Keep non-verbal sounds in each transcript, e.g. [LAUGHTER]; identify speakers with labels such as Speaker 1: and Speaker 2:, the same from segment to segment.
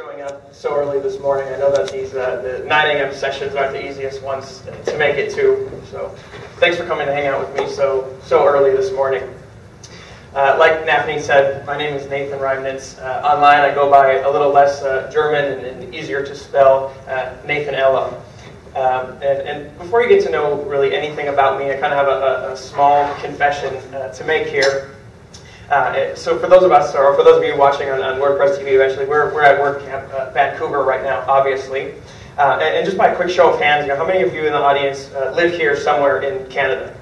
Speaker 1: showing up so early this morning. I know that these uh, the 9 a.m. sessions aren't the easiest ones to make it to. So thanks for coming to hang out with me so so early this morning. Uh, like Naphanie said, my name is Nathan Reimnitz. Uh, online, I go by a little less uh, German and, and, easier to spell, uh, Nathan Ello. Um, and, and, before you get to know really anything about me, I kind of have a, a, a small confession uh, to make here. Uh, so for those of us, or for those of you watching on, on WordPress TV eventually, we're, we're at WordCamp uh, Vancouver right now, obviously. Uh, and, and, just by a quick show of hands, you know, how many of you in the audience uh, live here somewhere in Canada?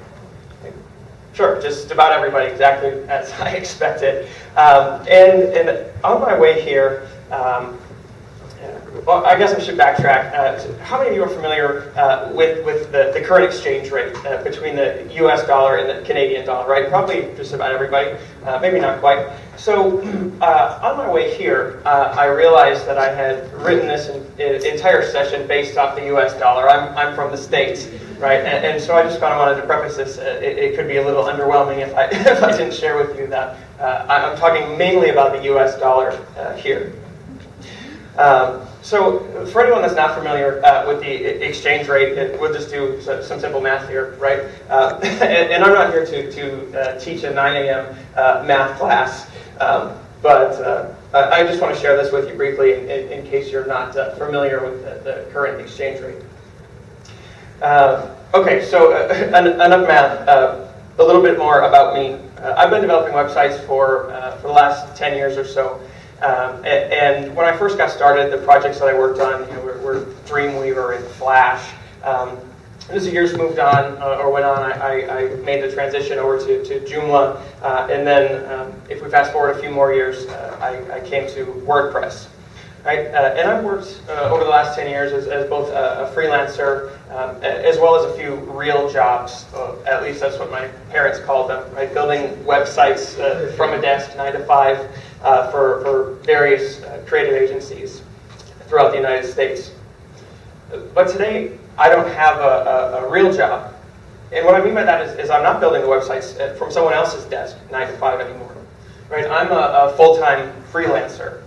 Speaker 1: Sure, just about everybody, exactly [LAUGHS] as I expected. Um, and, and on my way here, um, well, I guess I should backtrack. Uh, how many of you are familiar uh, with, with the, the current exchange rate uh, between the US dollar and the Canadian dollar, right? Probably just about everybody, uh, maybe not quite. So [CLEARS THROAT] uh, on my way here, uh, I realized that I had written this in, in, entire session based off the US dollar. I'm, I'm from the States, right? And, and so I just kind of wanted to preface this. It, it, could be a little underwhelming if I, [LAUGHS] if I didn't share with you that I'm talking mainly about the US dollar here. Um, so for anyone that's not familiar uh, with the exchange rate, it, we'll just do some simple math here, right? Uh, [LAUGHS] and, and, I'm not here to, to uh, teach a 9 a.m. Uh, math class, um, but uh, I just want to share this with you briefly in, in, in case you're not uh, familiar with the, the, current exchange rate. Okay, so [LAUGHS] enough math. a little bit more about me. I've been developing websites for, for the last 10 years or so. Um, and, and, when I first got started, the projects that I worked on you know, were, were Dreamweaver and Flash. Um, as the years moved on uh, or went on, I, I, I, made the transition over to, to Joomla. Uh, and then, um, if we fast forward a few more years, uh, I, I, came to WordPress. Right? Uh, and I've worked uh, over the last 10 years as, as both a, a freelancer um, as well as a few real jobs. Uh, at least that's what my parents called them, right? Building websites from a desk, 9 to 5 uh, for, for various uh, creative agencies throughout the United States. But today, I don't have a, a, a real job. And what I mean by that is, is, I'm not building the websites uh, from someone else's desk, 9 to 5 anymore. Right? I'm a, a full-time freelancer.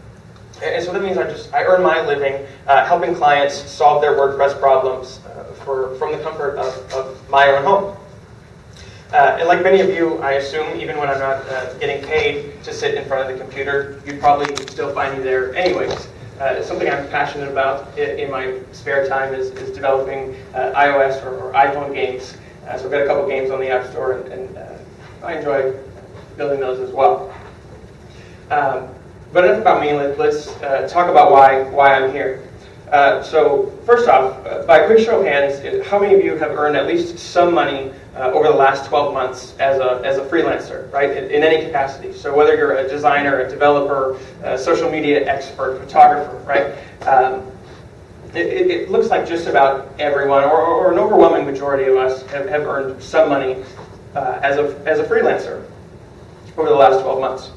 Speaker 1: And so that means I just I earn my living uh, helping clients solve their WordPress problems uh, for, from the comfort of, of my own home. Uh, and like many of you, I assume, even when I'm not uh, getting paid to sit in front of the computer, you'd probably still find me there anyways. Uh, something I'm passionate about in my spare time is, is developing uh, iOS or, or, iPhone games. Uh, so I've got a couple games on the App Store, and, and uh, I enjoy building those as well. Um, but enough about me. Let, us talk about why why I'm here. Uh, so first off, uh, by a quick show of hands, how many of you have earned at least some money uh, over the last 12 months as a, as a freelancer, right, in, in, any capacity? So whether you're a designer, a developer, a social media expert, photographer, right? Um, it, it, looks like just about everyone, or, or, an overwhelming majority of us, have, have earned some money uh, as, a, as a freelancer over the last 12 months.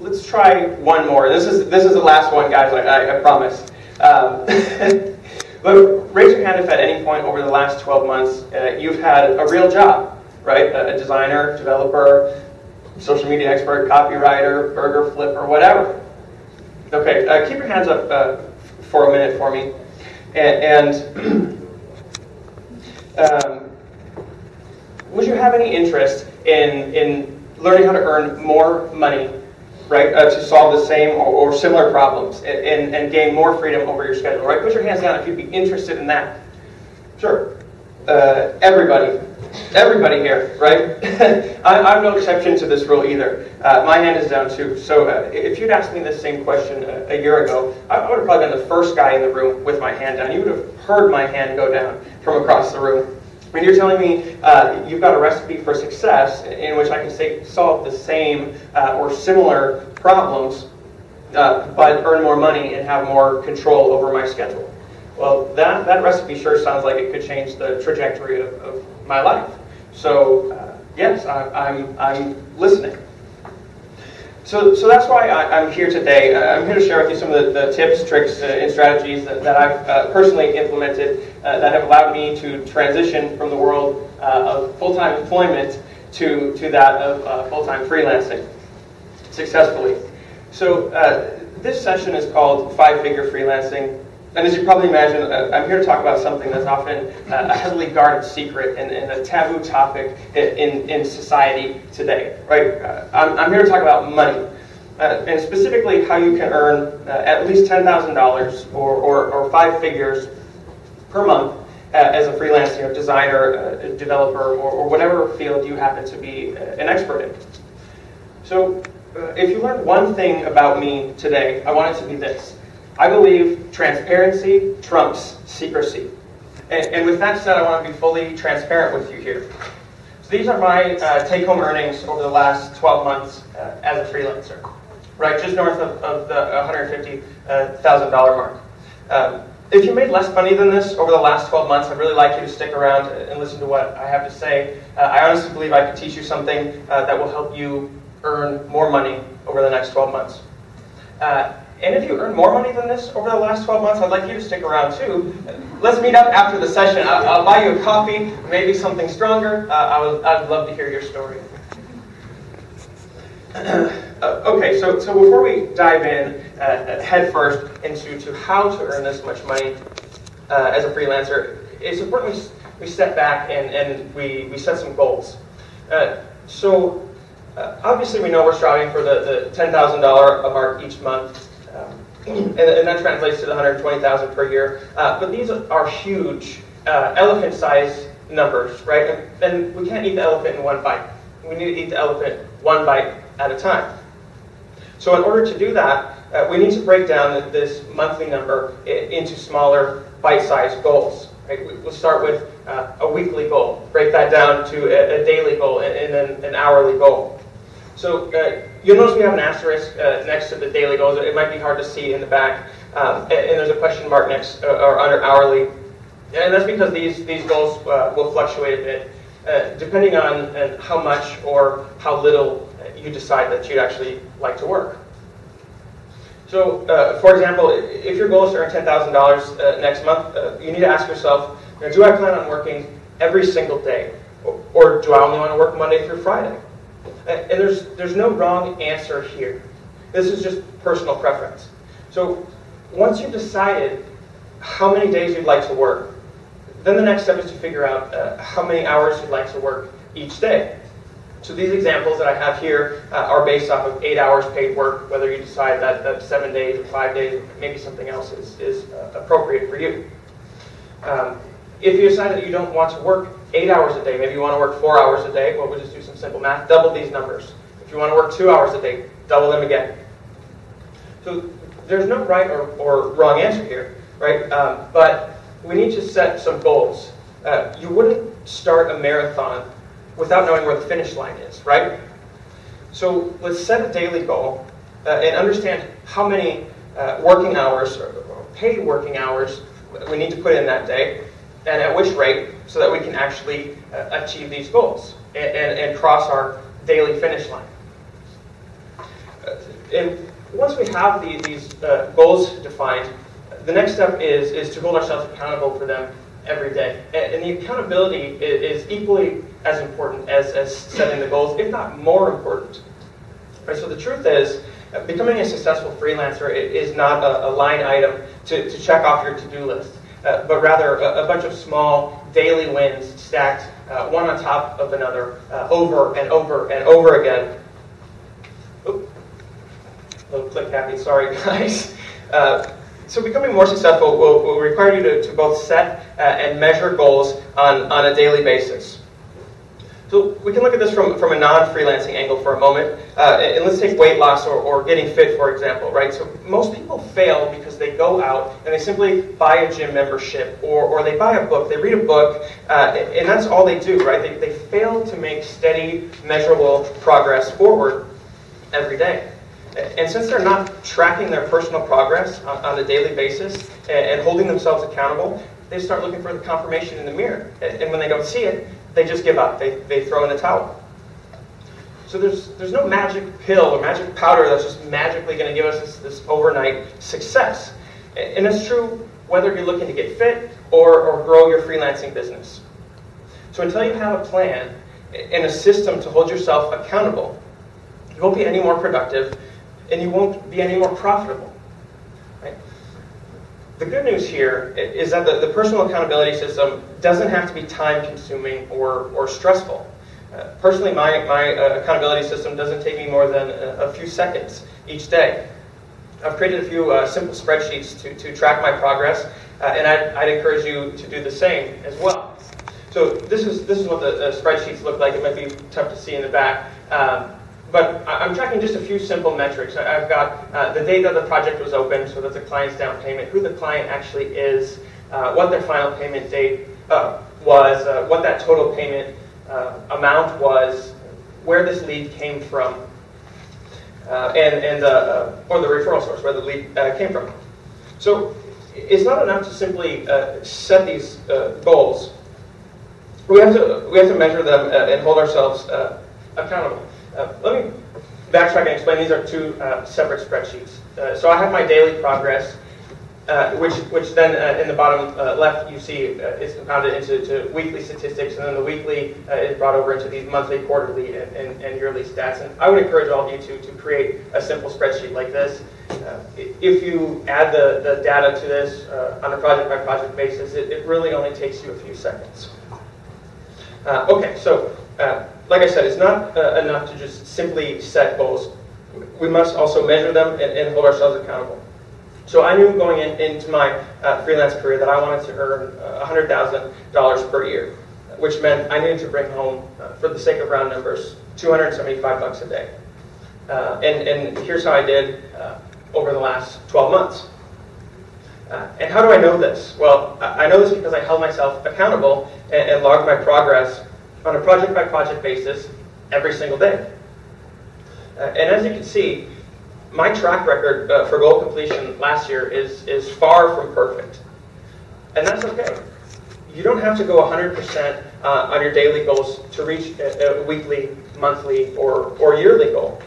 Speaker 1: Let's try one more. This is this is the last one, guys. I, I promise. Um, [LAUGHS] but raise your hand if at any point over the last 12 months uh, you've had a real job, right? A, a designer, developer, social media expert, copywriter, burger flipper, whatever. Okay, uh, keep your hands up uh, for a minute for me, and. and [CLEARS THROAT] um, would you have any interest in, in learning how to earn more money right, uh, to solve the same or, or similar problems and, and, and, gain more freedom over your schedule, right? Put your hands down if you'd be interested in that. Sure. Uh, everybody. Everybody here, right? [LAUGHS] I, am no exception to this rule either. Uh, my hand is down too. So uh, if you'd asked me this same question a, a year ago, I, I would have probably been the first guy in the room with my hand down. You would have heard my hand go down from across the room. And you're telling me uh, you've got a recipe for success in which I can say, solve the same uh, or similar problems, uh, but earn more money and have more control over my schedule. Well, that, that recipe sure sounds like it could change the trajectory of, of my life. So, uh, yes, I, I'm, I'm listening. So, so that's why I, am here today. I'm here to share with you some of the, the tips, tricks, uh, and strategies that, that I've uh, personally implemented uh, that have allowed me to transition from the world uh, of full-time employment to, to that of uh, full-time freelancing successfully. So uh, this session is called Five Figure Freelancing. And as you probably imagine, I'm here to talk about something that's often a heavily guarded secret and, a taboo topic in, in society today, right? I'm, here to talk about money, and specifically how you can earn at least $10,000 or, or, or, five figures per month uh, as a freelance you know, designer, developer, or, or whatever field you happen to be an expert in. So uh, if you learned one thing about me today, I want it to be this. I believe transparency trumps secrecy. And, and with that said, I want to be fully transparent with you here. So these are my uh, take-home earnings over the last 12 months uh, as a freelancer, right? Just north of, of the $150,000 uh, mark. Um, if you made less money than this over the last 12 months, I'd really like you to stick around and listen to what I have to say. Uh, I honestly believe I can teach you something uh, that will help you earn more money over the next 12 months. Uh, and if you earn more money than this over the last 12 months, I'd like you to stick around too. Let's meet up after the session. I'll, I'll buy you a coffee, maybe something stronger. Uh, I would, I'd love to hear your story. [CLEARS THROAT] uh, okay, so, so before we dive in uh, head first into to how to earn this much money uh, as a freelancer, it's important we, we step back and, and we, we set some goals. Uh, so uh, obviously, we know we're striving for the, the $10,000 mark each month, um, and, and, that translates to the 120,000 per year. Uh, but these are huge, uh, elephant-sized numbers, right? And, and, we can't eat the elephant in one bite. We need to eat the elephant one bite at a time. So in order to do that, uh, we need to break down this monthly number into smaller, bite-sized goals. Right? We'll start with uh, a weekly goal, break that down to a, a daily goal, and, and then an hourly goal. So uh, you'll notice we have an asterisk uh, next to the daily goals. It might be hard to see in the back. Um, and, and, there's a question mark next uh, or under hourly. And that's because these, these goals uh, will fluctuate a bit depending on how much or how little you decide that you'd actually like to work. So, uh, for example, if your goal is to earn $10,000 uh, next month, uh, you need to ask yourself, you know, do I plan on working every single day? Or, or do I only want to work Monday through Friday? And there's, there's no wrong answer here. This is just personal preference. So once you've decided how many days you'd like to work, then the next step is to figure out uh, how many hours you'd like to work each day. So these examples that I have here uh, are based off of eight hours paid work, whether you decide that, that seven days or five days, maybe something else is, is uh, appropriate for you. Um, if you decide that you don't want to work eight hours a day, maybe you want to work four hours a day, well, we'll just do some simple math, double these numbers. If you want to work two hours a day, double them again. So there's no right or, or wrong answer here, right? Um, but we need to set some goals. Uh, you wouldn't start a marathon without knowing where the finish line is, right? So let's set a daily goal uh, and understand how many uh, working hours or paid working hours we need to put in that day and at which rate so that we can actually uh, achieve these goals and, and, and, cross our daily finish line. Uh, and once we have the, these uh, goals defined, the next step is, is to hold ourselves accountable for them every day. And, the accountability is, equally as important as, as setting the goals, if not more important. Right, so the truth is, uh, becoming a successful freelancer is not a, a line item to, to check off your to-do list. Uh, but rather a, a, bunch of small daily wins stacked uh, one on top of another uh, over and over and over again. Oop. Little click happy, sorry [LAUGHS] guys. So becoming more successful will, will require you to, to both set uh, and measure goals on, on a daily basis. So we can look at this from, from a non-freelancing angle for a moment. Uh, and let's take weight loss or, or getting fit, for example, right? So most people fail because they go out and they simply buy a gym membership or, or they buy a book, they read a book, uh, and that's all they do, right? They, they fail to make steady, measurable progress forward every day. And since they're not tracking their personal progress on, on a daily basis and, and holding themselves accountable, they start looking for the confirmation in the mirror. And when they don't see it, they just give up. They, they throw in the towel. So there's, there's no magic pill or magic powder that's just magically going to give us this, this overnight success. And it's true whether you're looking to get fit or, or grow your freelancing business. So until you have a plan and a system to hold yourself accountable, you won't be any more productive and you won't be any more profitable. Right? The good news here is that the, the personal accountability system doesn't have to be time consuming or, or stressful. Uh, personally, my, my uh, accountability system doesn't take me more than a, a few seconds each day. I've created a few uh, simple spreadsheets to, to track my progress, uh, and I'd, I'd, encourage you to do the same as well. So this is, this is what the, spreadsheets look like. It might be tough to see in the back. Um, but I'm tracking just a few simple metrics. I've got uh, the date that the project was open, so that's the client's down payment, who the client actually is, uh, what their final payment date uh, was, uh, what that total payment uh, amount was, where this lead came from, uh, and, and or the referral source, where the lead came from. So it's not enough to simply set these goals. We have to we have to measure them and hold ourselves accountable. Uh, let me backtrack and explain. These are two uh, separate spreadsheets. Uh, so I have my daily progress, uh, which, which then uh, in the bottom left you see is compounded into weekly statistics, and then the weekly is brought over into these monthly, quarterly, and, and, and, yearly stats. And I would encourage all of you to, to create a simple spreadsheet like this. if you add the, the data to this on a project-by-project basis, it, it really only takes you a few seconds. Okay, so like I said, it's not uh, enough to just simply set goals. We must also measure them and, and hold ourselves accountable. So I knew going in, into my uh, freelance career that I wanted to earn uh, $100,000 per year, which meant I needed to bring home, uh, for the sake of round numbers, 275 bucks a day. Uh, and, and here's how I did uh, over the last 12 months. Uh, and how do I know this? Well, I know this because I held myself accountable and, and logged my progress on a project by project basis every single day. Uh, and as you can see, my track record uh, for goal completion last year is, is far from perfect. And that's okay. You don't have to go 100% uh, on your daily goals to reach a, a, weekly, monthly, or, or yearly goal.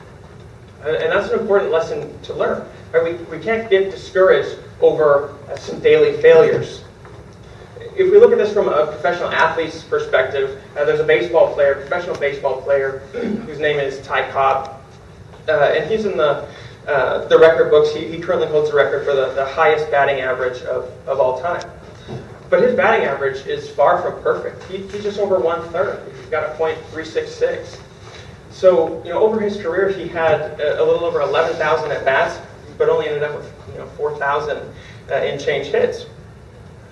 Speaker 1: And, and that's an important lesson to learn. Right? We, we can't get discouraged over uh, some daily failures if we look at this from a professional athlete's perspective, uh, there's a baseball player, professional baseball player, [CLEARS THROAT] whose name is Ty Cobb, uh, and he's in the uh, the record books. He, he currently holds the record for the, the highest batting average of, of all time. But his batting average is far from perfect. He, he's just over one third. He's got a .366. So, you know, over his career, he had a, a little over 11,000 at bats, but only ended up with you know 4,000 uh, in change hits.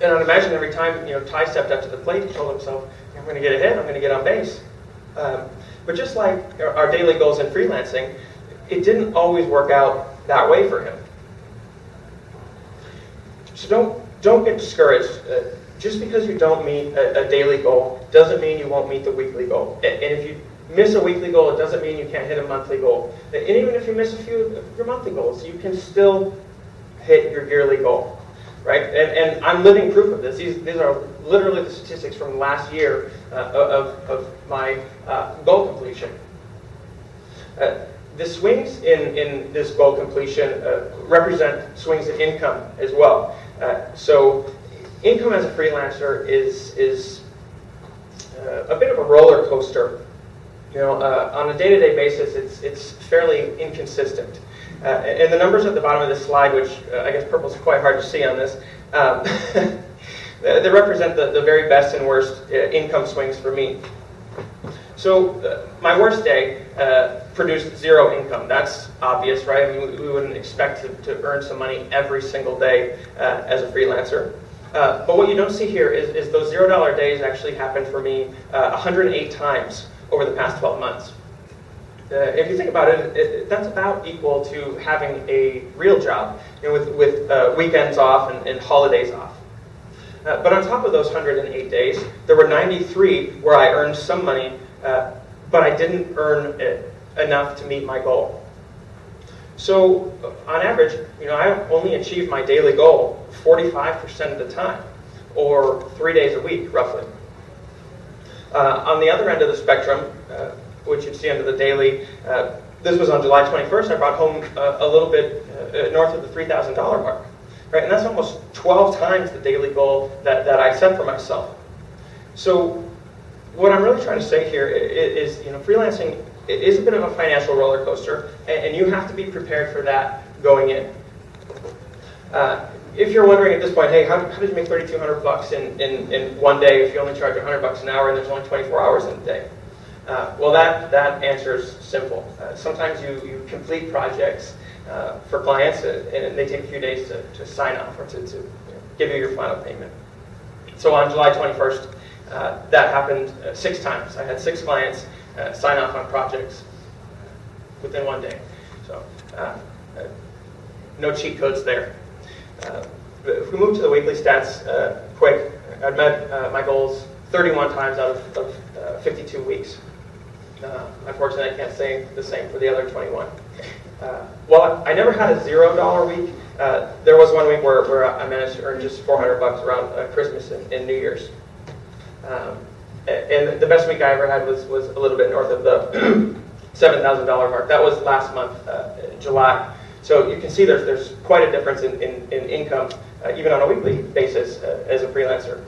Speaker 1: And I'd imagine every time you know Ty stepped up to the plate, he told himself, "I'm going to get a hit. I'm going to get on base." Um, but just like our daily goals in freelancing, it didn't always work out that way for him. So don't don't get discouraged. Uh, just because you don't meet a, a, daily goal doesn't mean you won't meet the weekly goal. And, and if you miss a weekly goal, it doesn't mean you can't hit a monthly goal. And even if you miss a few of your monthly goals, you can still hit your yearly goal right? And, and I'm living proof of this. These, these are literally the statistics from last year uh, of, of my uh, goal completion. Uh, the swings in, in this goal completion uh, represent swings in income as well. Uh, so income as a freelancer is, is uh, a bit of a roller coaster. You know, on a day-to-day -day basis, it's, it's fairly inconsistent. Uh, and the numbers at the bottom of this slide, which uh, I guess purple is quite hard to see on this, um, [LAUGHS] they represent the, the very best and worst uh, income swings for me. So uh, my worst day uh, produced zero income. That's obvious, right? I mean, we, wouldn't expect to, to, earn some money every single day uh, as a freelancer. but what you don't see here is, is those zero dollar days actually happened for me 108 times over the past 12 months. Uh, if you think about it, it, that's about equal to having a real job, you know, with, with uh, weekends off and, and holidays off. Uh, but on top of those 108 days, there were 93 where I earned some money, uh, but I didn't earn enough to meet my goal. So on average, you know, I only achieved my daily goal 45% of the time, or three days a week, roughly. Uh, on the other end of the spectrum, uh, which you'd see under the daily. Uh, this was on July 21st. I brought home uh, a little bit uh, north of the $3,000 mark. Right? And that's almost 12 times the daily goal that, that I set for myself. So what I'm really trying to say here is, is you know, freelancing is a bit of a financial roller coaster, and, and you have to be prepared for that going in. Uh, if you're wondering at this point, hey, how, how did you make 3,200 bucks in, in, in one day if you only charge 100 bucks an hour and there's only 24 hours in a day? Uh, well, that, that answer is simple. Uh, sometimes you, you complete projects uh, for clients uh, and they take a few days to, to sign off or to, to give you your final payment. So on July 21st, uh, that happened uh, six times. I had six clients sign off on projects within one day. So no cheat codes there. Uh, if we move to the weekly stats uh, quick, I've met uh, my goals 31 times out of, of uh, 52 weeks. Uh, unfortunately, I can't say the same for the other 21. Uh, well, I never had a zero dollar week. there was one week where, where I managed to earn just 400 bucks around Christmas and, and, New Year's. Um, and the best week I ever had was, was a little bit north of the [CLEARS THROAT] $7,000 mark. That was last month, July. So you can see there's, there's quite a difference in, in, in income, uh, even on a weekly basis uh, as a freelancer.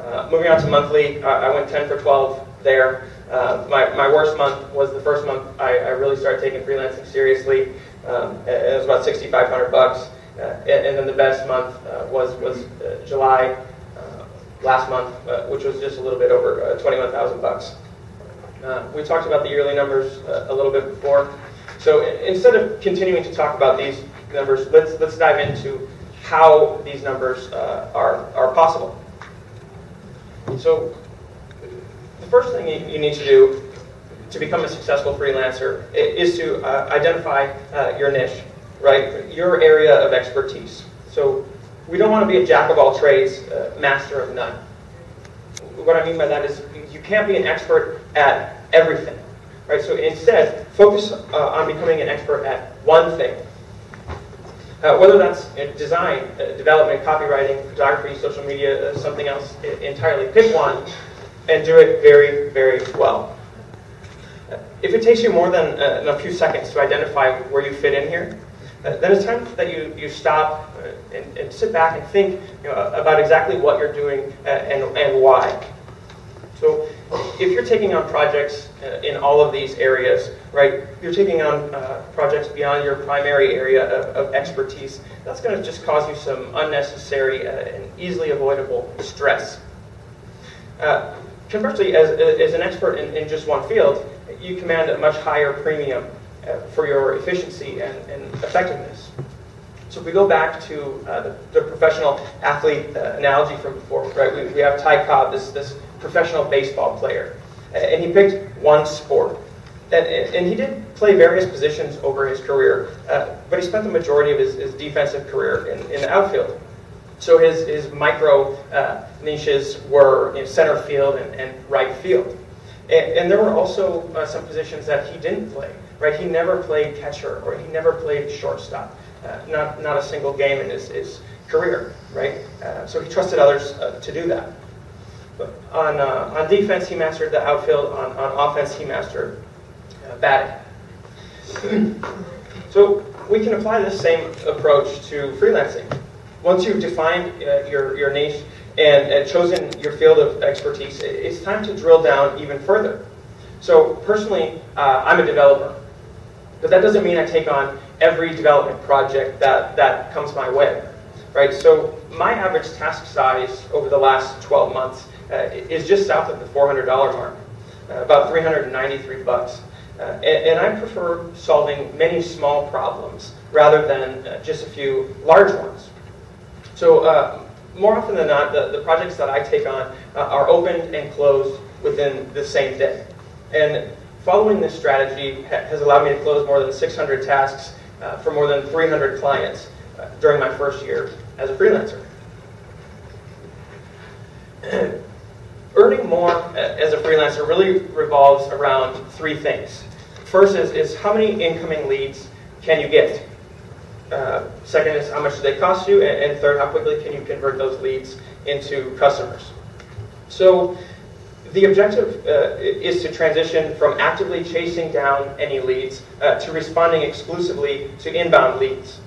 Speaker 1: Uh, moving on to monthly, I went 10 for 12 there. Uh, my, my worst month was the first month I, I really started taking freelancing seriously. Um, it was about 6,500 bucks. Uh, and, and, then the best month uh, was, was July last month, which was just a little bit over 21,000 bucks. we talked about the yearly numbers a little bit before. So instead of continuing to talk about these numbers, let's, let's dive into how these numbers uh, are, are possible. So the first thing you, need to do to become a successful freelancer is to uh, identify uh, your niche, right? Your area of expertise. So we don't want to be a jack of all trades, uh, master of none. What I mean by that is you can't be an expert at everything. Right? So instead, focus uh, on becoming an expert at one thing. Uh, whether that's design, uh, development, copywriting, photography, social media, uh, something else entirely. Pick one and do it very, very well. Uh, if it takes you more than uh, a few seconds to identify where you fit in here, then it's time that you, you stop and, and sit back and think you know, about exactly what you're doing and, and why. So if you're taking on projects uh, in all of these areas, right, you're taking on uh, projects beyond your primary area of, of expertise, that's going to just cause you some unnecessary uh, and easily avoidable stress. Uh, conversely, as, as an expert in, in just one field, you command a much higher premium uh, for your efficiency and, and effectiveness. So if we go back to uh, the, the, professional athlete uh, analogy from before, right? We, we have Ty Cobb, this, this professional baseball player, and he picked one sport. And, and he did play various positions over his career, uh, but he spent the majority of his, his defensive career in, in the outfield. So his, his micro uh, niches were know, center field and, and right field. And, and, there were also uh, some positions that he didn't play, right? He never played catcher or he never played shortstop uh, not, not a single game in his, his career, right? Uh, so he trusted others uh, to do that. On, uh, on defense, he mastered the outfield. On, on offense, he mastered uh, batting. [CLEARS THROAT] so we can apply this same approach to freelancing. Once you've defined uh, your, your niche and chosen your field of expertise, it's time to drill down even further. So personally, I'm a developer. But that doesn't mean I take on every development project that, that comes my way. Right? So my average task size over the last 12 months uh, is just south of the $400 mark, uh, about 393 bucks. Uh, and, and, I prefer solving many small problems rather than uh, just a few large ones. So uh, more often than not, the, the projects that I take on uh, are opened and closed within the same day. And Following this strategy has allowed me to close more than 600 tasks uh, for more than 300 clients uh, during my first year as a freelancer. [CLEARS THROAT] Earning more as a freelancer really revolves around three things. First is, is how many incoming leads can you get? Uh, second is how much do they cost you? And, and third, how quickly can you convert those leads into customers? So the objective uh, is to transition from actively chasing down any leads uh, to responding exclusively to inbound leads.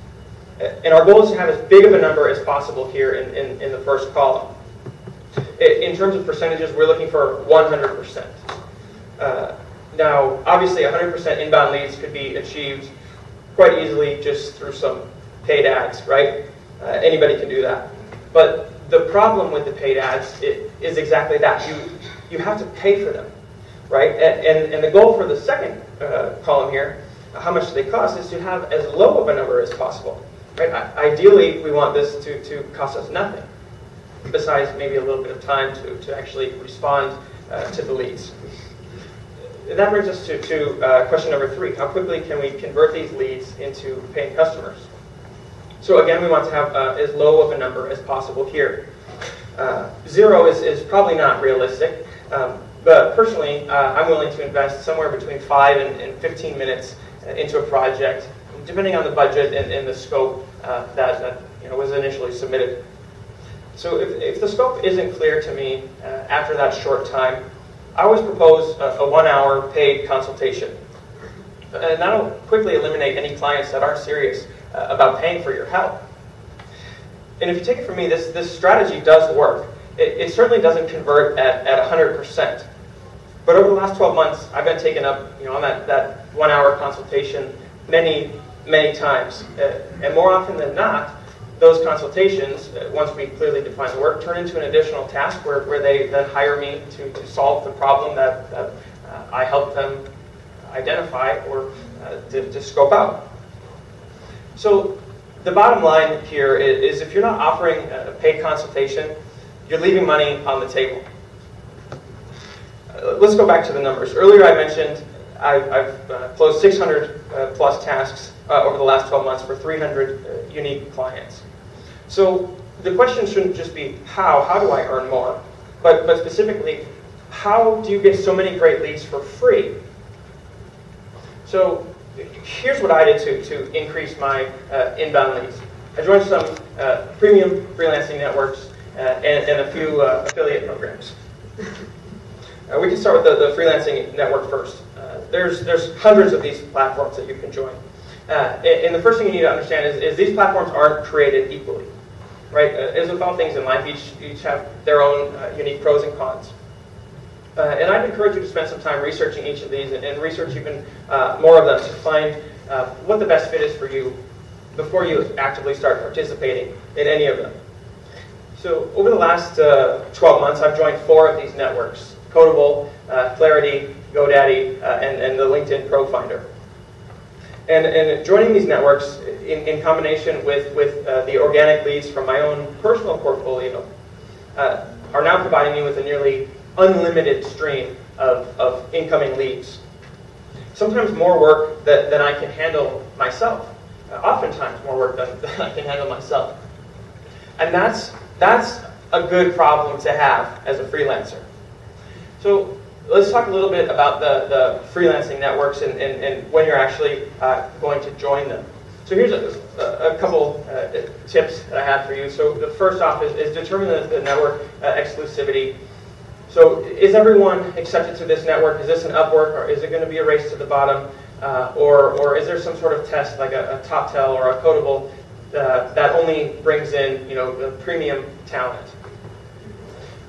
Speaker 1: Uh, and our goal is to have as big of a number as possible here in, in, in the first column. In terms of percentages, we're looking for 100%. Uh, Now, obviously, 100% inbound leads could be achieved quite easily just through some paid ads, right? Uh, anybody can do that. But the problem with the paid ads is exactly that. You, you have to pay for them, right? And, and, and the goal for the second uh, column here, how much do they cost, is to have as low of a number as possible. Right? Ideally, we want this to, to cost us nothing, besides maybe a little bit of time to, to actually respond uh, to the leads. That brings us to, to uh, question number three. How quickly can we convert these leads into paying customers? So again, we want to have uh, as low of a number as possible here. Uh, zero is, is probably not realistic, um, but personally, uh, I'm willing to invest somewhere between 5 and, and 15 minutes uh, into a project, depending on the budget and, and the scope that, that you know, was initially submitted. So if, if the scope isn't clear to me uh, after that short time, I always propose a, a one-hour paid consultation. And that'll quickly eliminate any clients that aren't serious uh, about paying for your help. And if you take it from me, this, this strategy does work. It, it certainly doesn't convert at, at 100%. But over the last 12 months, I've been taken up you know, on that, that one hour consultation many, many times. Uh, and more often than not, those consultations, uh, once we clearly define the work, turn into an additional task where, where they then hire me to, to solve the problem that, that uh, I help them identify or uh, to, to scope out. So the bottom line here is, is if you're not offering a paid consultation, you're leaving money on the table. Uh, let's go back to the numbers. Earlier I mentioned I, have uh, closed 600 uh, plus tasks uh, over the last 12 months for 300 uh, unique clients. So the question shouldn't just be how, how do I earn more? But, but specifically, how do you get so many great leads for free? So here's what I did to, to increase my uh, inbound leads. I joined some uh, premium freelancing networks uh, and, and, a few uh, affiliate programs. [LAUGHS] Uh, we can start with the, the freelancing network first. There's, there's hundreds of these platforms that you can join. And, and, the first thing you need to understand is, is these platforms aren't created equally. Right? as with all things in life, each, each have their own unique pros and cons. Uh, and I'd encourage you to spend some time researching each of these and, and research even uh, more of them to find uh, what the best fit is for you before you actively start participating in any of them. So over the last uh, 12 months, I've joined four of these networks, Codeable, uh, Clarity, GoDaddy, uh, and, and the LinkedIn Pro Finder. And, and joining these networks in, in combination with, with the organic leads from my own personal portfolio are now providing me with a nearly unlimited stream of, of incoming leads. Sometimes more work that, than I can handle myself. Uh, oftentimes more work than, [LAUGHS] than I can handle myself. And that's, that's a good problem to have as a freelancer. So let's talk a little bit about the, the freelancing networks and, and, and when you're actually uh, going to join them. So here's a, a, couple uh, tips that I have for you. So the first off is, is determine the, the network uh, exclusivity. So is everyone accepted to this network? Is this an Upwork or is it going to be a race to the bottom? Uh, or, or is there some sort of test like a, a TopTal or a Codeable uh, that only brings in you know, the premium talent?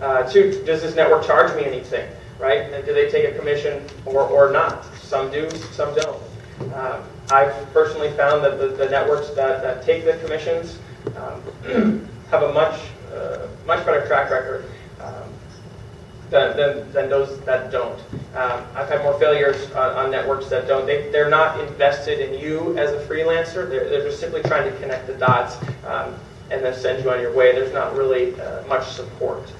Speaker 1: Uh, two, does this network charge me anything? Right? And do they take a commission or, or not? Some do, some don't. Um, I've personally found that the, the networks that, that take the commissions um, [CLEARS THROAT] have a much, uh, much better track record um, than, than, than those that don't. Um, I've had more failures on, on, networks that don't. They, they're not invested in you as a freelancer. They're, they're just simply trying to connect the dots um, and then send you on your way. There's not really uh, much support.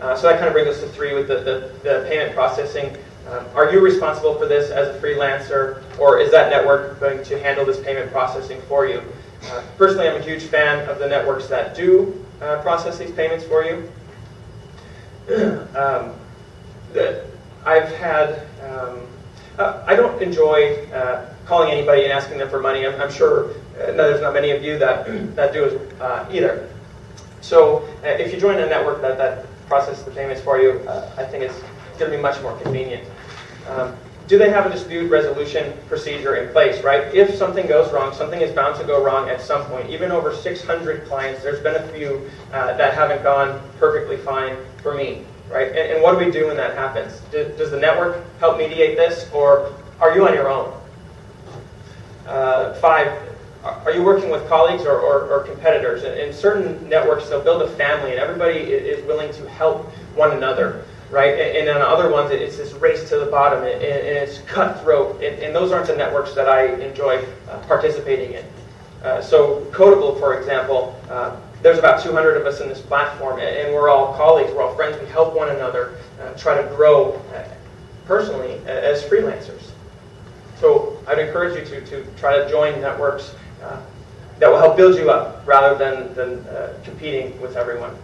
Speaker 1: Uh, so that kind of brings us to three with the, the, the payment processing. Um, are you responsible for this as a freelancer, or is that network going to handle this payment processing for you? Uh, personally, I'm a huge fan of the networks that do uh, process these payments for you. [CLEARS THROAT] um, that I've had, um, uh, I don't enjoy uh, calling anybody and asking them for money. I'm, I'm sure uh, there's not many of you that, [CLEARS THROAT] that do either. So if you join a network that, that processes the payments for you, uh, I think it's going to be much more convenient. Um, do they have a dispute resolution procedure in place, right? If something goes wrong, something is bound to go wrong at some point. Even over 600 clients, there's been a few uh, that haven't gone perfectly fine for me. right? And, and what do we do when that happens? Do, does the network help mediate this, or are you on your own? Uh, five, are you working with colleagues or, or, or competitors? In, in, certain networks, they'll build a family, and everybody is willing to help one another, right? And, and on other ones, it's this race to the bottom, and, it's cutthroat. And, those aren't the networks that I enjoy uh, participating in. Uh, so, Codeable, for example, uh, there's about 200 of us in this platform, and, we're all colleagues, we're all friends. We help one another uh, try to grow uh, personally as freelancers. So I'd encourage you to, to try to join networks uh, that will help build you up rather than, than uh, competing with everyone.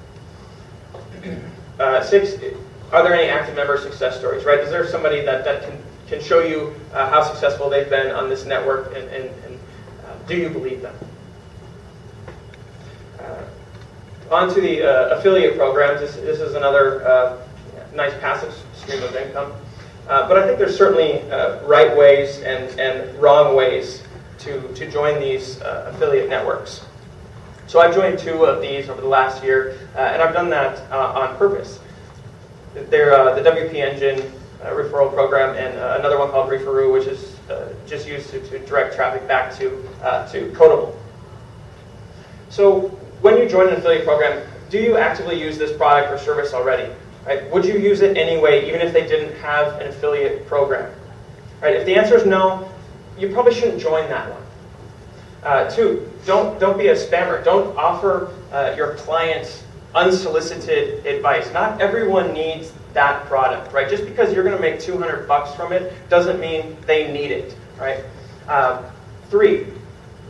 Speaker 1: [CLEARS THROAT] Uh, six, are there any active member success stories, right? Is there somebody that, that can, can show you uh, how successful they've been on this network and, and, and uh, do you believe them? Uh, on to the affiliate programs. This, this is another nice passive stream of income. Uh, but I think there's certainly uh, right ways and, and wrong ways to, to join these uh, affiliate networks. So I've joined two of these over the last year, uh, and I've done that uh, on purpose. They're the WP Engine referral program and another one called Referoo, which is just used to, to, direct traffic back to, to Codeable. So when you join an affiliate program, do you actively use this product or service already? Right? Would you use it anyway, even if they didn't have an affiliate program? Right? If the answer is no, you probably shouldn't join that one. Uh, two, don't, don't be a spammer. Don't offer uh, your clients unsolicited advice. Not everyone needs that product, right? Just because you're going to make 200 bucks from it doesn't mean they need it, right? Um, three,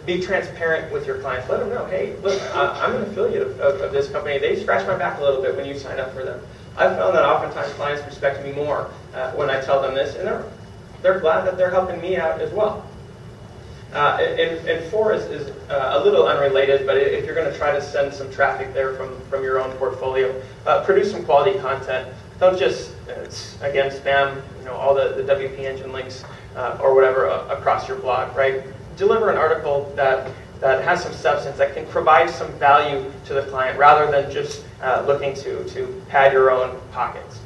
Speaker 1: be transparent with your clients. Let them know, hey, look, I'm an affiliate of, of, of, this company. They scratch my back a little bit when you sign up for them. I've found that oftentimes clients respect me more uh, when I tell them this, and they're, they're glad that they're helping me out as well. Uh, and, and, four is, is uh, a little unrelated, but if you're going to try to send some traffic there from, from your own portfolio, uh, produce some quality content. Don't just, uh, again, spam you know, all the, the WP Engine links uh, or whatever across your blog, right? Deliver an article that that has some substance, that can provide some value to the client rather than just uh, looking to, to pad your own pockets.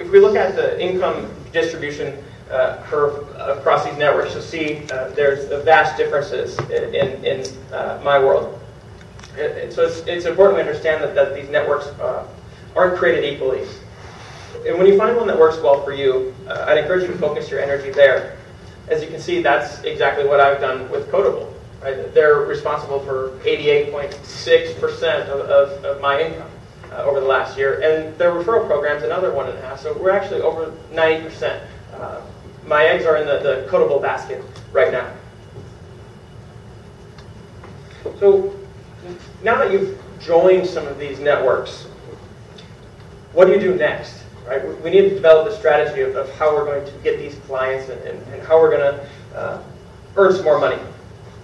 Speaker 1: Uh, if we look at the income distribution uh, curve across these networks, you'll see uh, there's vast differences in, in, in uh, my world. It, so it's, it's important to understand that, that these networks uh, aren't created equally. And when you find one that works well for you, I'd encourage you to focus your energy there as you can see, that's exactly what I've done with Codeable. Right? They're responsible for 88.6% of, of, of, my income uh, over the last year, and their referral program's another one and a half. So we're actually over 90%. Uh, my eggs are in the, the Codeable basket right now. So now that you've joined some of these networks, what do you do next? Right? We need to develop a strategy of, of how we're going to get these clients and, and, and how we're going to uh, earn some more money.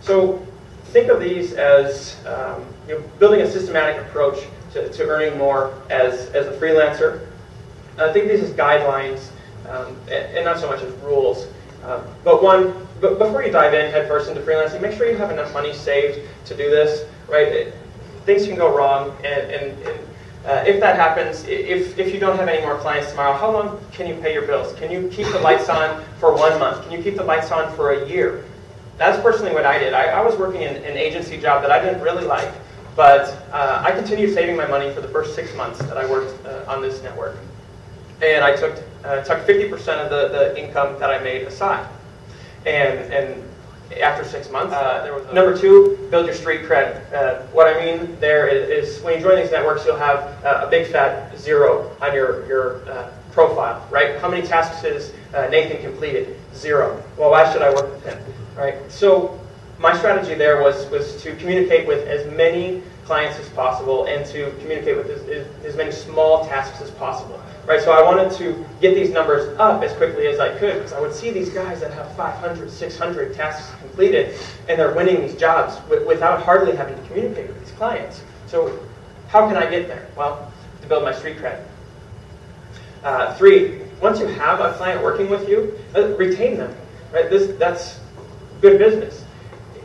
Speaker 1: So think of these as um, you know, building a systematic approach to, to earning more as, as a freelancer. I think these as guidelines um, and, and, not so much as rules. Um, but one, but before you dive in headfirst into freelancing, make sure you have enough money saved to do this. Right? It, things can go wrong, and, and, and uh, if that happens, if, if you don't have any more clients tomorrow, how long can you pay your bills? Can you keep the lights on for one month? Can you keep the lights on for a year? That's personally what I did. I, I was working in an agency job that I didn't really like, but uh, I continued saving my money for the first six months that I worked uh, on this network. And I took, uh, took 50% of the, the income that I made aside. And, and after six months. Uh, there was Number two, build your street cred. Uh, what I mean there is, is, when you join these networks, you'll have uh, a big fat zero on your, your uh, profile, right? How many tasks has uh, Nathan completed? Zero. Well, why should I work with him, right? So my strategy there was, was to communicate with as many clients as possible and to communicate with as, as many small tasks as possible. Right, so I wanted to get these numbers up as quickly as I could because I would see these guys that have 500, 600 tasks completed and they're winning these jobs without hardly having to communicate with these clients. So how can I get there? Well, to build my street cred. Uh, three, once you have a client working with you, uh, retain them. Right, this that's good business.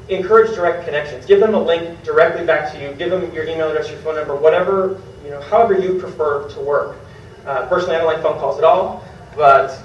Speaker 1: Encourage direct connections. Give them a link directly back to you. Give them your email address, your phone number, whatever, you know, however you prefer to work. Uh, personally, I don't like phone calls at all, but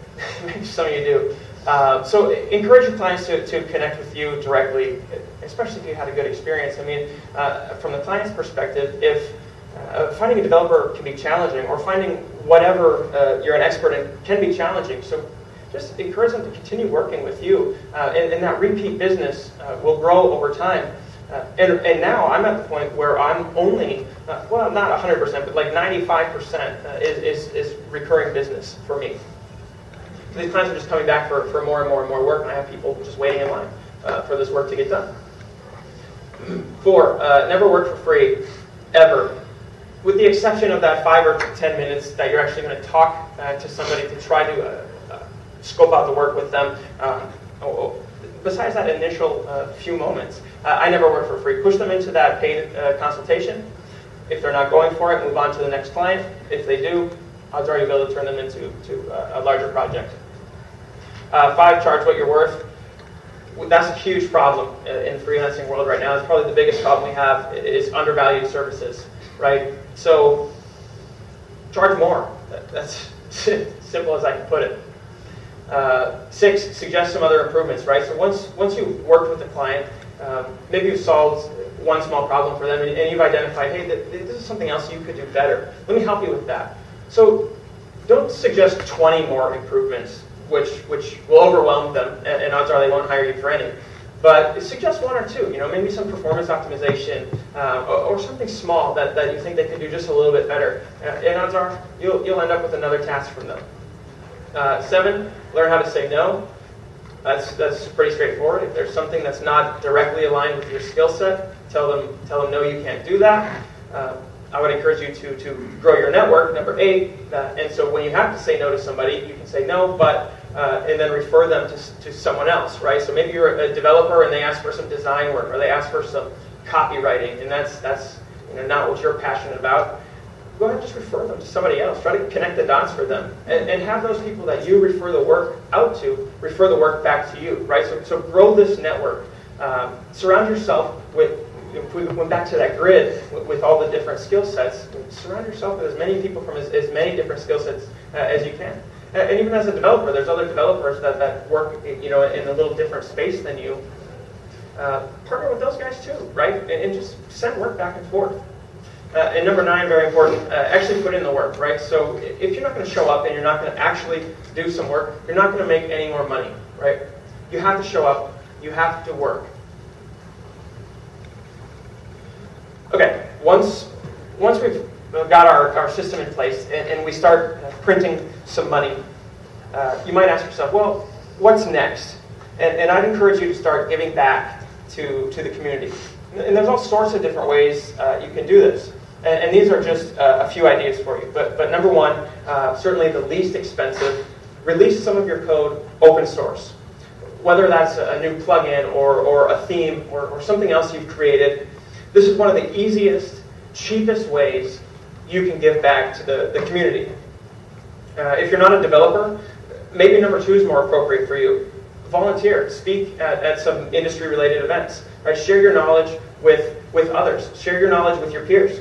Speaker 1: [LAUGHS] maybe some of you do. Uh, so encourage your clients to, to connect with you directly, especially if you had a good experience. I mean, uh, from the client's perspective, if uh, finding a developer can be challenging, or finding whatever uh, you're an expert in can be challenging. So just encourage them to continue working with you, uh, and, and, that repeat business uh, will grow over time. Uh, and, and, now I'm at the point where I'm only, uh, well, not 100%, but like 95% is, is, is recurring business for me. So these clients are just coming back for, for more and more and more work, and I have people just waiting in line for this work to get done. [CLEARS THROAT] Four, never work for free, ever with the exception of that five or ten minutes that you're actually going to talk uh, to somebody to try to uh, uh, scope out the work with them. Um, oh, oh, besides that initial uh, few moments, uh, I never work for free. Push them into that paid uh, consultation. If they're not going for it, move on to the next client. If they do, odds are you'll be able to turn them into to, a larger project. five, charge what you're worth that's a huge problem in the freelancing world right now. It's probably the biggest problem we have is undervalued services right? So charge more. That's [LAUGHS] simple as I can put it. Uh, six, suggest some other improvements, right? So once, once you've worked with the client, um, maybe you've solved one small problem for them and, and you've identified, hey, th this is something else you could do better. Let me help you with that. So don't suggest 20 more improvements, which, which will overwhelm them, and, and odds are they won't hire you for any. But suggest one or two, you know, maybe some performance optimization uh, or, or, something small that, that you think they could do just a little bit better. Uh, and odds are you'll, you'll end up with another task from them. Uh, seven, learn how to say no. That's, that's pretty straightforward. If there's something that's not directly aligned with your skill set, tell them, tell them no, you can't do that. Uh, I would encourage you to, to grow your network, number eight. And so when you have to say no to somebody, you can say no, but uh, and then refer them to, to someone else, right? So maybe you're a developer and they ask for some design work or they ask for some copywriting and that's, that's you know, not what you're passionate about. Go ahead and just refer them to somebody else. Try to connect the dots for them. And, and have those people that you refer the work out to refer the work back to you, right? So, so grow this network. Um, surround yourself with, if we went back to that grid with, with all the different skill sets, surround yourself with as many people from as, as many different skill sets uh, as you can. And even as a developer, there's other developers that, that work you know, in a little different space than you. Uh, partner with those guys too, right? And, and, just send work back and forth. Uh, and number nine, very important, uh, actually put in the work, right? So if you're not going to show up and you're not going to actually do some work, you're not going to make any more money, right? You have to show up. You have to work. Okay, once, once we've got our, our system in place and, and we start printing some money, uh, you might ask yourself, well, what's next? And, and, I'd encourage you to start giving back to, to the community. And there's all sorts of different ways uh, you can do this. And, and these are just uh, a few ideas for you. But, but number one, uh, certainly the least expensive, release some of your code open source. Whether that's a new plugin or, or a theme or, or something else you've created, this is one of the easiest, cheapest ways you can give back to the, the community. Uh, if you're not a developer, maybe number two is more appropriate for you. Volunteer, speak at, at some industry-related events. Right? Share your knowledge with, with others. Share your knowledge with your peers.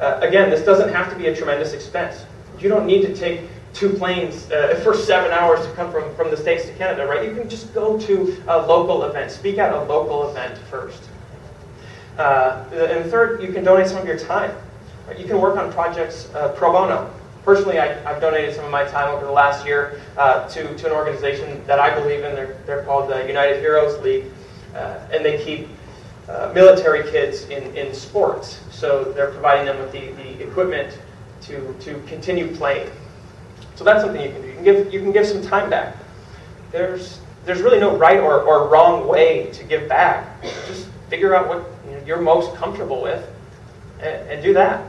Speaker 1: Uh, again, this doesn't have to be a tremendous expense. You don't need to take two planes uh, for seven hours to come from, from the States to Canada, right? You can just go to a local event. Speak at a local event first. Uh, and third, you can donate some of your time. You can work on projects uh, pro bono. Personally, I, have donated some of my time over the last year uh, to, to an organization that I believe in. They're, they're called the United Heroes League, uh, and they keep uh, military kids in, in sports. So they're providing them with the, the equipment to, to continue playing. So that's something you can do. You can give, you can give some time back. There's, there's really no right or, or wrong way to give back. Just figure out what you're most comfortable with and, and do that.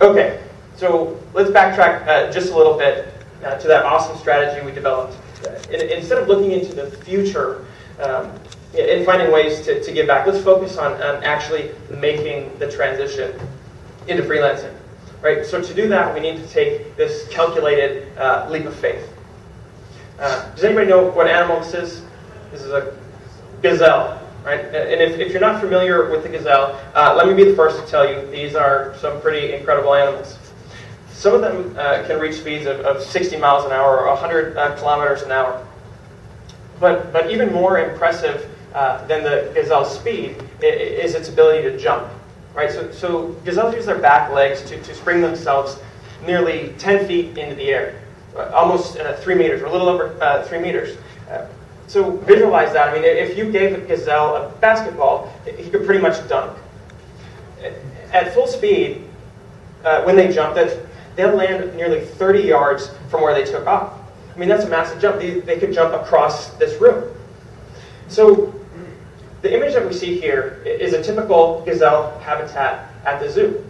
Speaker 1: Okay, so let's backtrack uh, just a little bit uh, to that awesome strategy we developed. Uh, in, instead of looking into the future um, and finding ways to, to give back, let's focus on um, actually making the transition into freelancing. Right? So to do that, we need to take this calculated uh, leap of faith. Uh, does anybody know what animal this is? This is a gazelle, right? And if, if you're not familiar with the gazelle, uh, let me be the first to tell you these are some pretty incredible animals. Some of them uh, can reach speeds of, of 60 miles an hour or 100 uh, kilometers an hour. But, but even more impressive uh, than the gazelle's speed is its ability to jump. Right? So, so gazelles use their back legs to, to spring themselves nearly 10 feet into the air, uh, almost uh, three meters, or a little over uh, three meters. Uh, so visualize that. I mean, if you gave a gazelle a basketball, he could pretty much dunk. At full speed, when they jump, they'll land nearly 30 yards from where they took off. I mean, that's a massive jump. They, they could jump across this room. So the image that we see here is a typical gazelle habitat at the zoo.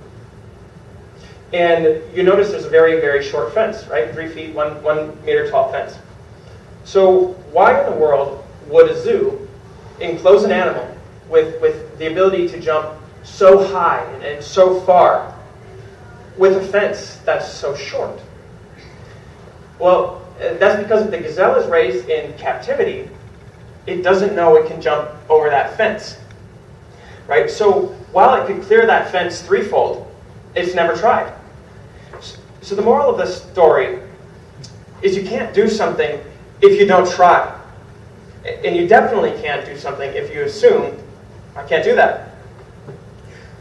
Speaker 1: And you notice there's a very, very short fence, right? Three feet, one, one meter tall fence. So why in the world would a zoo enclose an animal with, with the ability to jump so high and, and so far with a fence that's so short? Well, eh, that's because if the gazelle is raised in captivity, it doesn't know it can jump over that fence. Right? So while it could clear that fence threefold, it's never tried. So the moral of this story is you can't do something if you don't try. And you definitely can't do something if you assume, I can't do that.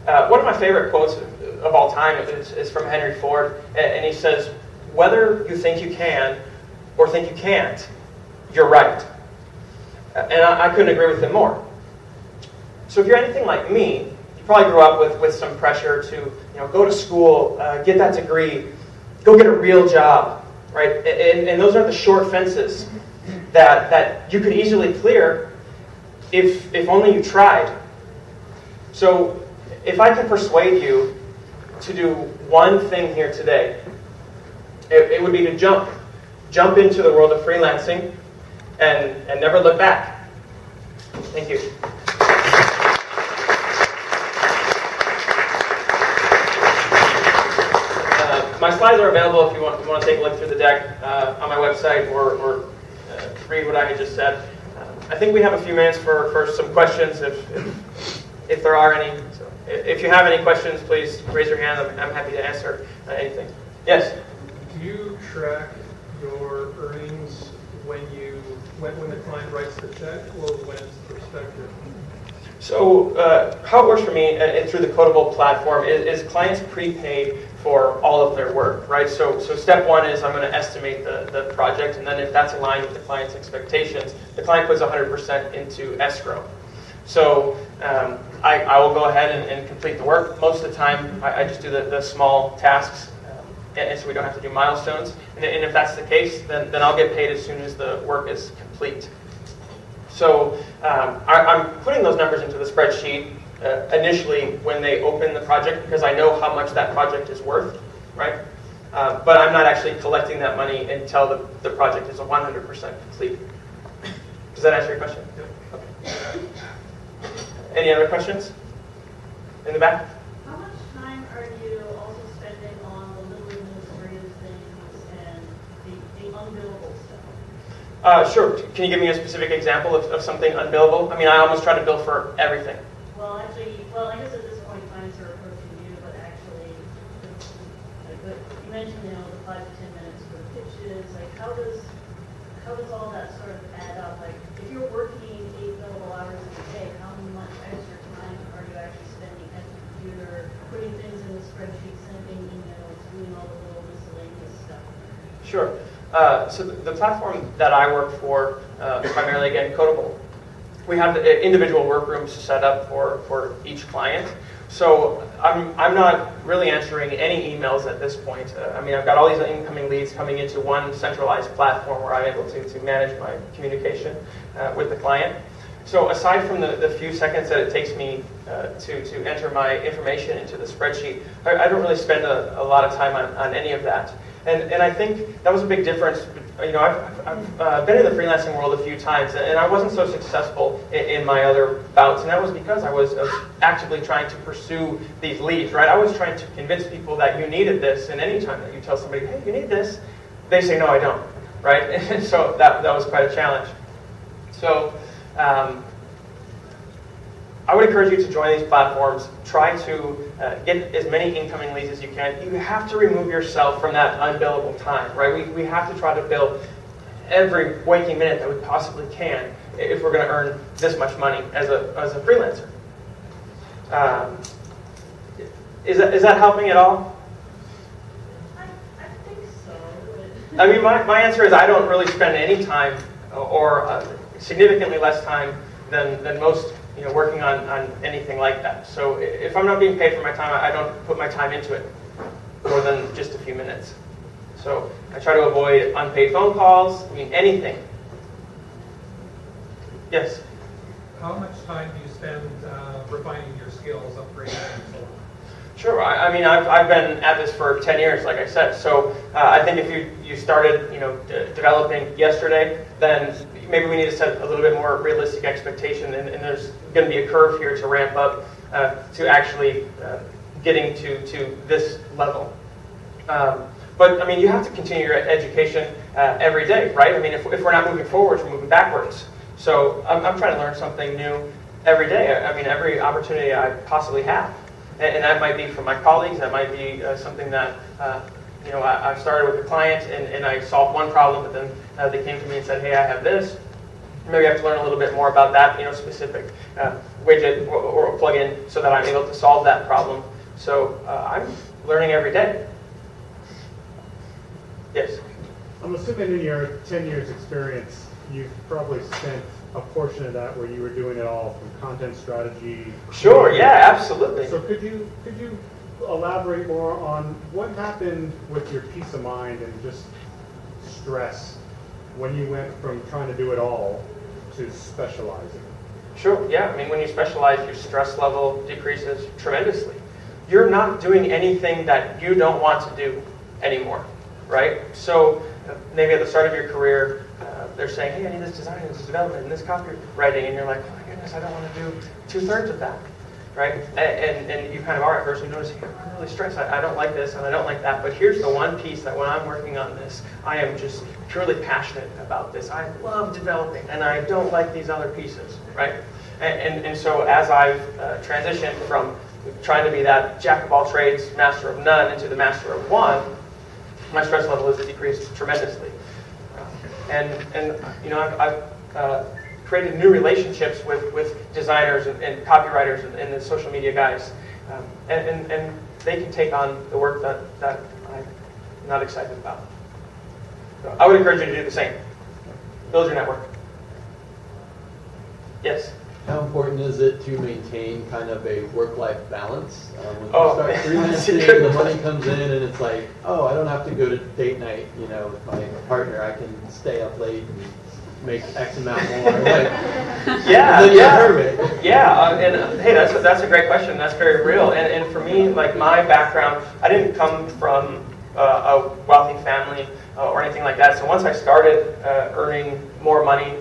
Speaker 1: Uh, one of my favorite quotes of all time is, is from Henry Ford, and he says, Whether you think you can or think you can't, you're right. And I, I couldn't agree with him more. So if you're anything like me, you probably grew up with, with some pressure to you know, go to school, uh, get that degree, go get a real job, right? And, and those are the short fences that, that you could easily clear if, if only you tried. So if I can persuade you to do one thing here today, it, it would be to jump. Jump into the world of freelancing and, and never look back. Thank you. Uh, my slides are available if you want, you want to take a look through the deck uh, on my website or, or uh, read what I had just said. Uh, I think we have a few minutes for, for some questions if, if, if there are any. So if you have any questions, please raise your hand. I'm, I'm happy to answer uh, anything. Yes?
Speaker 2: Do you track your earnings when you when, when the client writes the check or when it's prospective?
Speaker 1: So uh, how it works for me uh, through the Codeable platform is, is, clients prepaid for all of their work, right? So, so step one is I'm going to estimate the, the project, and then if that's aligned with the client's expectations, the client puts 100% into escrow. So um, I, I, will go ahead and, and, complete the work. Most of the time, I, I just do the, the small tasks and, so we don't have to do milestones. And, and, if that's the case, then, then I'll get paid as soon as the work is complete. So um, I, am putting those numbers into the spreadsheet uh, initially when they open the project because I know how much that project is worth, right? Uh, but I'm not actually collecting that money until the, the project is 100% complete. Does that answer your question? Okay. Any other questions? In the back? Uh, sure. Can you give me a specific example of, of something unbillable? I mean, I almost try to bill for everything.
Speaker 3: Well, actually, well, I guess at this point, clients are approaching you, but actually, but you mentioned, you know, the five to ten minutes for pitches. Like, how does how does all that sort of add up? Like, if you're working eight billable hours a day, how much extra time are you actually spending at the computer, putting things in the spreadsheet, sending emails, doing all the little miscellaneous stuff?
Speaker 1: Sure. Uh, so the, platform that I work for, uh, primarily again Codeable, we have individual workrooms set up for, for each client. So I'm, I'm not really answering any emails at this point. Uh, I mean, I've got all these incoming leads coming into one centralized platform where I'm able to, to manage my communication uh, with the client. So aside from the, the few seconds that it takes me uh, to, to enter my information into the spreadsheet, I, I don't really spend a, a lot of time on, on any of that. And, and I think that was a big difference. You know, I've, I've uh, been in the freelancing world a few times, and I wasn't so successful in, in, my other bouts, and that was because I was, actively trying to pursue these leads, right? I was trying to convince people that you needed this, and anytime that you tell somebody, hey, you need this, they say, no, I don't, right? And [LAUGHS] so that, that was quite a challenge. So Um, I would encourage you to join these platforms. Try to uh, get as many incoming leads as you can. You have to remove yourself from that unbillable time, right? We, we have to try to bill every waking minute that we possibly can if we're going to earn this much money as a, as a freelancer. Um, is, that, is that helping at all?
Speaker 3: I, I think so.
Speaker 1: I mean, my, my answer is I don't really spend any time or uh, significantly less time than, than most you know, working on, on anything like that. So if I'm not being paid for my time, I don't put my time into it more than just a few minutes. So I try to avoid unpaid phone calls, I mean, anything. Yes?
Speaker 2: How much time do you spend uh, refining your skills, upgrading and so on?
Speaker 1: Sure. I, I mean, I've, I've been at this for 10 years, like I said. So uh, I think if you, you started, you know, developing yesterday, then maybe we need to set a little bit more realistic expectation, and, and there's going to be a curve here to ramp up uh, to actually uh, getting to, to this level. Um, but I mean, you have to continue your education uh, every day, right? I mean, if, if we're not moving forwards, we're moving backwards. So I'm, I'm trying to learn something new every day. I, I mean, every opportunity I possibly have. And, and that might be from my colleagues, that might be uh, something that, uh, you know, I, I started with a client and, and I solved one problem, but then uh, they came to me and said, hey, I have this. Maybe I have to learn a little bit more about that, you know, specific uh, widget or, or plugin so that I'm able to solve that problem. So I'm learning every day. Yes.
Speaker 4: I'm assuming in your 10 years experience, you've probably spent a portion of that where you were doing it all from content strategy.
Speaker 1: Sure, yeah, absolutely.
Speaker 4: So could you, could you elaborate more on what happened with your peace of mind and just stress when you went from trying to do it all to specializing?
Speaker 1: Sure, yeah. I mean, when you specialize, your stress level decreases tremendously. You're not doing anything that you don't want to do anymore, right? So uh, maybe at the start of your career, they're saying, hey, I need this design, and this development, and this copywriting, and you're like, oh my goodness, I don't want to do two-thirds of that, right? And, and, and you kind of are at first, you notice, hey, I'm really stressed, I, I don't like this, and I don't like that, but here's the one piece that when I'm working on this, I am just purely passionate about this. I love developing, and I don't like these other pieces, right? And, and, and so as I've uh, transitioned from trying to be that jack of all trades, master of none, into the master of one, my stress level has decreased tremendously. And, and you know, I've, I've uh, created new relationships with, with designers and, and copywriters and, and, the social media guys. Um, and, and, and they can take on the work that, that I'm not excited about. So I would encourage you to do the same. Build your network. Yes?
Speaker 5: How important is it to maintain kind of a work-life balance? Um, when
Speaker 1: Oh,
Speaker 5: you start [LAUGHS] freelancing, the money comes in and it's like, oh, I don't have to go to date night, you know, with my partner. I can stay up late and make X amount more. Like, [LAUGHS] [LAUGHS]
Speaker 1: Yeah, yeah. Yeah, uh, and uh, hey, that's a, that's a great question. That's very real. And, and for me, like my background, I didn't come from uh, a wealthy family uh, or anything like that. So once I started uh, earning more money,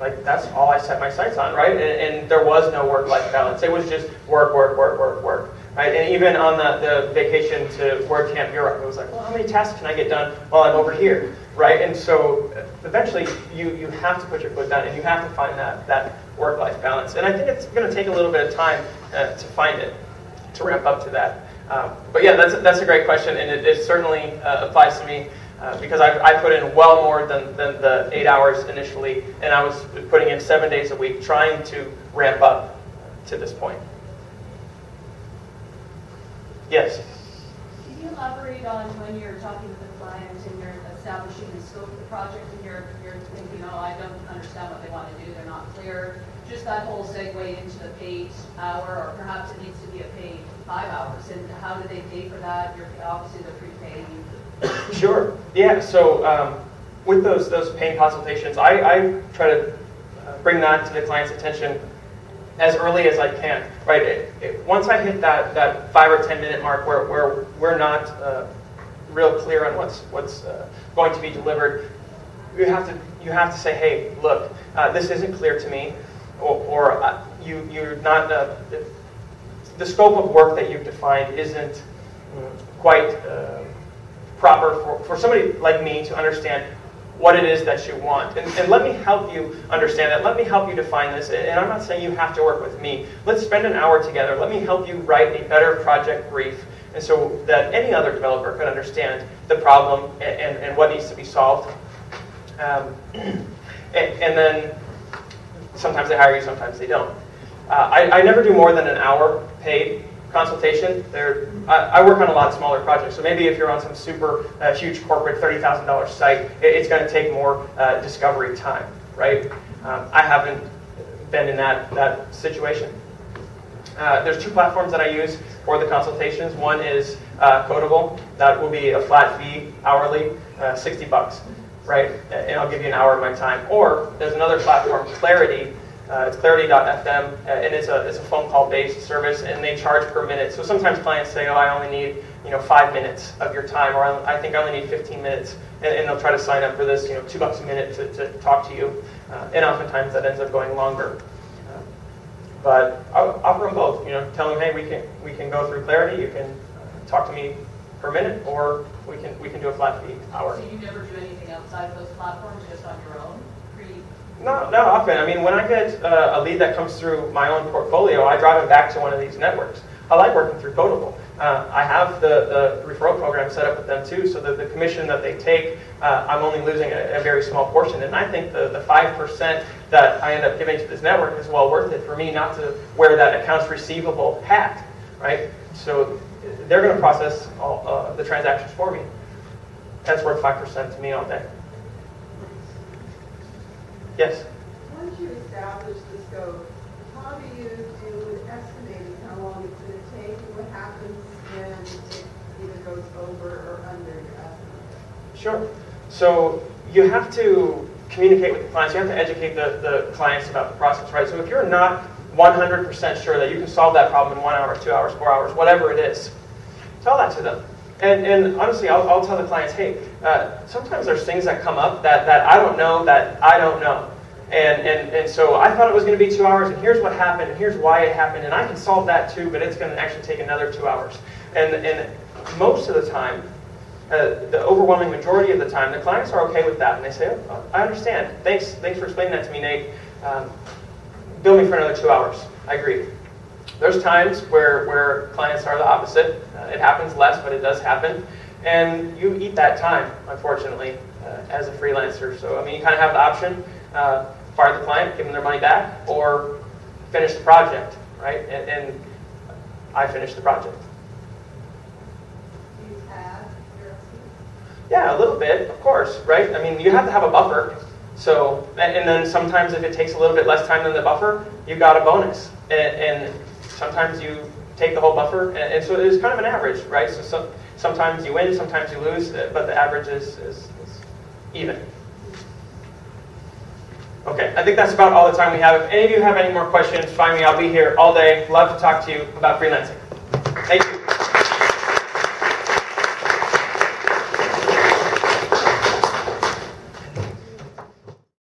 Speaker 1: like that's all I set my sights on, right? And, and there was no work-life balance. It was just work, work, work, work, work. Right? And even on the, the vacation to WordCamp Europe, it was like, well, how many tasks can I get done while I'm over here? Right? And so eventually you, you have to put your foot down and you have to find that, that work-life balance. And I think it's going to take a little bit of time uh, to find it, to ramp up to that. Um, but yeah, that's, that's a great question, and it, it certainly uh, applies to me uh, because I, I put in well more than, than the eight hours initially, and I was putting in seven days a week trying to ramp up to this point. Yes.
Speaker 6: Can you elaborate on when you're talking with the client and you're establishing the scope of the project and you're, you're thinking, oh, I don't understand what they want to do, they're not clear? Just that whole segue into the paid hour, or perhaps it needs to be a paid five hours, and how do they pay for that? You're, obviously they're prepaying. [COUGHS]
Speaker 1: Sure. Yeah. So um, with those those paying consultations, I, I try to uh, bring that to the client's attention as early as I can. Right. It, it, once I hit that that five or ten minute mark where where we're not uh, real clear on what's what's uh, going to be delivered, you have to you have to say, hey, look, uh, this isn't clear to me, or, or uh, you you're not. Uh, the scope of work that you've defined isn't mm, quite proper for, for somebody like me to understand what it is that you want. And, and let me help you understand that. Let me help you define this. And I'm not saying you have to work with me. Let's spend an hour together. Let me help you write a better project brief and so that any other developer can understand the problem and, and, and what needs to be solved. Um, [CLEARS THROAT] and, then sometimes they hire you, sometimes they don't. Uh, I, I never do more than an hour paid consultation. There, I, I, work on a lot smaller projects, so maybe if you're on some super uh, huge corporate $30,000 site, it, it's going to take more uh, discovery time, right? Um, I haven't been in that, that situation. Uh, there's two platforms that I use for the consultations. One is uh, Codeable. That will be a flat fee hourly, uh, 60 bucks, right? And I'll give you an hour of my time. Or there's another platform, Clarity, uh, it's clarity.fm, uh, and it's a, it's a phone call based service, and they charge per minute. So sometimes clients say, oh, I only need you know five minutes of your time, or I think I only need 15 minutes, and, and they'll try to sign up for this, you know, two bucks a minute to, to talk to you, uh, and oftentimes that ends up going longer. Uh, but I'll offer them both. You know, tell them, hey, we can we can go through Clarity. You can uh, talk to me per minute, or we can we can do a flat fee hour.
Speaker 6: So you never do anything outside of those platforms, just on your own?
Speaker 1: Not, not often. I mean, when I get uh, a lead that comes through my own portfolio, I drive it back to one of these networks. I like working through Codeable. Uh, I have the, the referral program set up with them too, so the commission that they take, uh, I'm only losing a, a, very small portion. And I think the, the 5% that I end up giving to this network is well worth it for me not to wear that accounts receivable hat, right? So they're going to process all uh, the transactions for me. That's worth 5% to me all day. Yes?
Speaker 7: Once you establish the scope, how do you do estimating how long it's going to take and what happens when it either goes over or under your estimate?
Speaker 1: Sure. So you have to communicate with the clients. You have to educate the, the clients about the process, right? So if you're not 100% sure that you can solve that problem in one hour, two hours, four hours, whatever it is, tell that to them. And, and honestly, I'll, I'll tell the clients, hey, uh, sometimes there's things that come up that, that I don't know that I don't know. And, and, and so I thought it was going to be two hours, and here's what happened, and here's why it happened, and I can solve that too, but it's going to actually take another two hours. And, and most of the time, uh, the overwhelming majority of the time, the clients are okay with that, and they say, oh, I understand. Thanks, thanks for explaining that to me, Nate. Um, bill me for another two hours. I agree. There's times where, where clients are the opposite. Uh, it happens less, but it does happen. And you eat that time, unfortunately, uh, as a freelancer. So, I mean, you kind of have the option, uh, fire the client, give them their money back, or finish the project, right? And, and I finished the project. Yeah, a little bit, of course, right? I mean, you have to have a buffer. So, and, and then sometimes if it takes a little bit less time than the buffer, you've got a bonus. And, and sometimes you take the whole buffer, and, and, so it's kind of an average, right? So some, sometimes you win, sometimes you lose, uh, but the average is, is, is even. Okay, I think that's about all the time we have. If any of you have any more questions, find me. I'll be here all day. Love to talk to you about freelancing. Thank you.